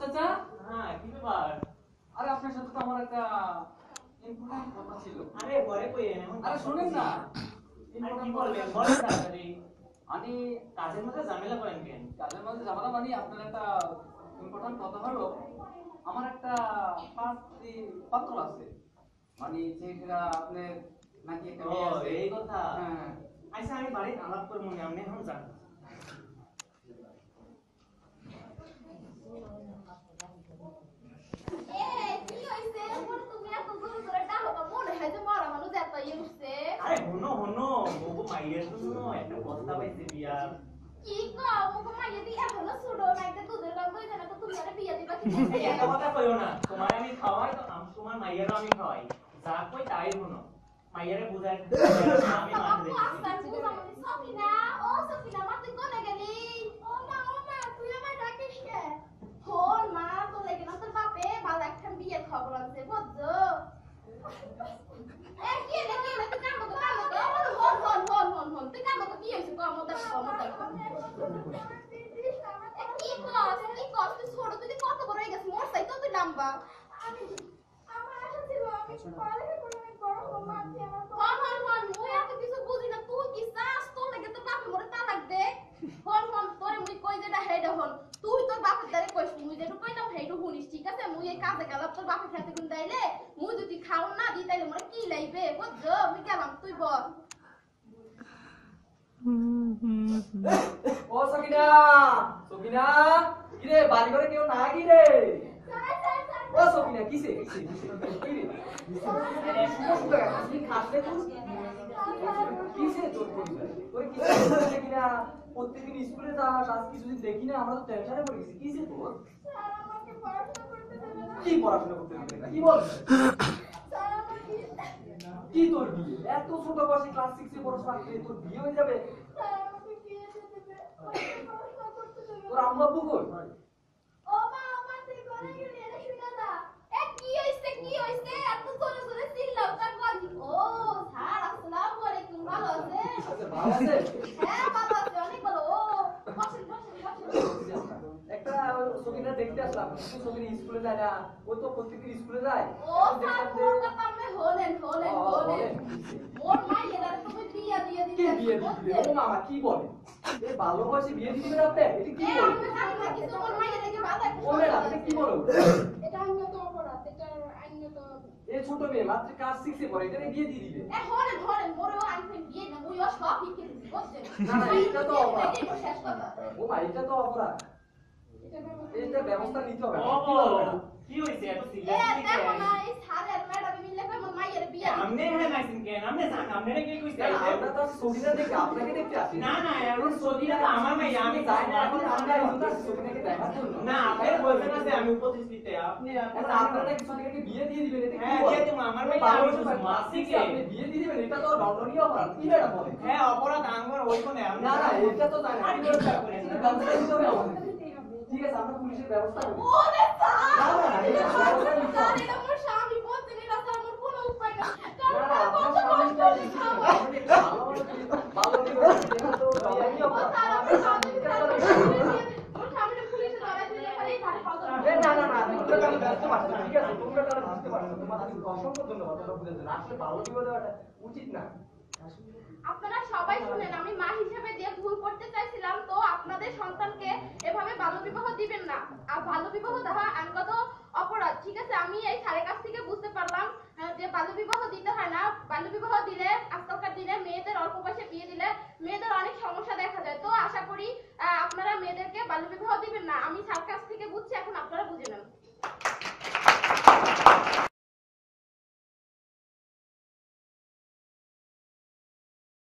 চাচা? হ্যাঁ, মধ্যে ঝামেলা করেন কেন? কাজের মধ্যে ঝামেলা মানে আপনার একটা ইম্পর্টেন্ট কথা হলো আমার একটা পাত্রী পাত্র আছে। মানে যেটা আপনার নাকি এই কথা? হ্যাঁ। আচ্ছা আমি বাড়ির আলাপ করে মনে আমি এখন জানি মাইয়ের জন্য আমি খাওয়াই তো তোমার মাইয়েরও আমি খাওয়াই যা তাই হনো মাইয়েরে বুঝাই মা তুই কোনে গেলি ও মা ও মা তুই আমার ডাকিস কে ফোন মা তো লেগে না তোর বাপে বাল একখান বিয়ের খবর আছে বুঝছ এ কি রে কি রে তুই কাম তো কাম তো হন হন হন হন হন তুই কাম তো কি হইছে কম তো কম তো এ কি কস কি কস তুই ছোট তুই কত বড় হয়ে গেছিস মোর সাই তো তুই লম্বা আমি আমার আশা ছিল আমি পড়ালেখা করে অনেক বড় হব মা তুই আমার হন হন হন মুই এত কিছু বুঝি না তুই কি চাস তোর লাগে তোর বাপে মোরে তালাক দে হন হন তোরে মুই কই যেটা হেডে হন? তুই তোর বাপের দ্বারে কইস মুই যেটা কইলাম হেডু শুনিস ঠিক আছে? মুই এই কাজে গেলাম তোর বাপের খেতে গুন দাইলে মুই যদি খাও না দি তাইলে মোরে কি লাইবে? বুঝছ আমি গেলাম তুই বল। ও সকিনা সকিনা কিরে বাড়ি ঘরে কেউ না কি রে? ও কিসে তোর পরিবার তোর প্রত্যেকদিন স্কুলে যাস আজ কিছুদিন দেখি না আমরা তো টেনশনে পড়ে গেছি। কিসে তোর? কি পড়াশোনা করতে কি বল? কি তোর বিয়ে? এত ছোট বয়সে ক্লাস সিক্সে পড়াশোনা করে তোর বিয়ে হয়ে যাবে? স্যার আমাকে বিয়ে দিয়ে দেবে আমাকে পড়াশোনা করতে দেবে তোর না আম্মু আব্বু কই ও মা আমার তুই করে গেলি এটা শুনে না এ কি হইছে কি হইছে এত জোরে জোরে চিল্লাও তার বলি ও স্যার আসসালামু আলাইকুম ভালো আছেন আচ্ছা, ভালো আছে হ্যাঁ ভালো আছে অনেক ভালো ও বসেন বসেন বসেন একটা সকিনা দেখতে আসলাম স্কুলে যায় না ও তো প্রত্যেকদিন স্কুলে যায়। ও হলেন হলেন হলেন। তুমি বিয়া দিয়ে দিতে বিয়ে মামা কি বলে? এই ভালো বিয়ে দিবে আপনি? এটা কি বলে? আমি বাধা ও ম্যাডাম কি বলো? এটা অপরাধ এটা আইনত এই ছোট মেয়ে মাত্র ক্লাস সিক্সে পড়ে? এটা বিয়ে দিয়ে দিবে। এ ধরে হলেন মোরও আইফেন বিয়ে না ওই সব শিখে দিবে বুঝছেন? না, এটা তো অপরাধ। ও মা এটা তো অপরাধ। এটা ব্যবস্থা নিতে হবে। কি বলো ম্যাডাম? কি হইছে এত এ সিরিয়াস দেখো না এই স্যারের ম্যাডাম মিলে কই মোর মাইয়ের বিয়ে আমনে হ্যাঁ নাইছেন কেন? আমনে জান আমনে কি কইছে? আমরা তো সকিনা দেখে আপনাকে দেখতে আসি না। না এখন সদিরা তো আমার মাই আমি যাই যাই না না এখন এখন আমরা আমরা এই দেখার জন্য। না আপনি বলছেন যে আমি উপস্থিত আপনি আপনারা কি সকিনাকে বিয়ে দিয়ে দিবেন? এটা হ্যাঁ, বলে? বিয়ে আমার মেয়ে আমি বছর শুধু class মাসিকে। আপনি বিয়ে দিয়ে দিবেন এটা তো দণ্ডনীয় অপরাধ কি ম্যাডাম বলে হ্যাঁ অপরাধ আমার ওইখানে আমি না না এটা তো জানি না আর কি ঠিক আছে আমরা পুলিশের ব্যবস্থা করি ও না, না, না, এটা ব্যবস্থা নিতে স্যার হবে। এটা মোর স্বামী বলছেন এটা স্যার মোর কোনো উপায় না না, না, আপনার স্বামীটা দেখছি, আপনি ভালো ভালো কি- ভালো কি বলছেন, এটা তো দণ্ডনীয় অপরাধ। আমাদের স্বামীকে তো- এ, না, না, না, তোমরা তাহলে বুঝতে পারছ না, ঠিক আছে? তোমরা তাহলে বুঝতে পারছ না, তোমাদের অসংখ্য ধন্যবাদ। আসলে ভালো বিবাহ দেওয়াটা উচিত না আপনারা সবাই শুনেন, আমি মা হিসেবে যে ভুল করতে চাইছিলাম, তো আপনাদের সন্তানকে এভাবে বাল্যবিবাহ দিবেন না। আর বাল্যবিবাহ দেওয়া আইনগত অপরাধ, ঠিক আছে? আমি এই স্যারের কাছ থেকে বুঝতে পারলাম যে বাল্যবিবাহ দিতে হয় না। বাল্যবিবাহ দিলে আজকালকার দিনে মেয়েদের অল্প বয়সে বিয়ে দিলে মেয়েদের অনেক সমস্যা দেখা যায়। তো আশা করি আপনারা মেয়েদেরকে বাল্যবিবাহ দিবেন না। আমি স্যার কাছ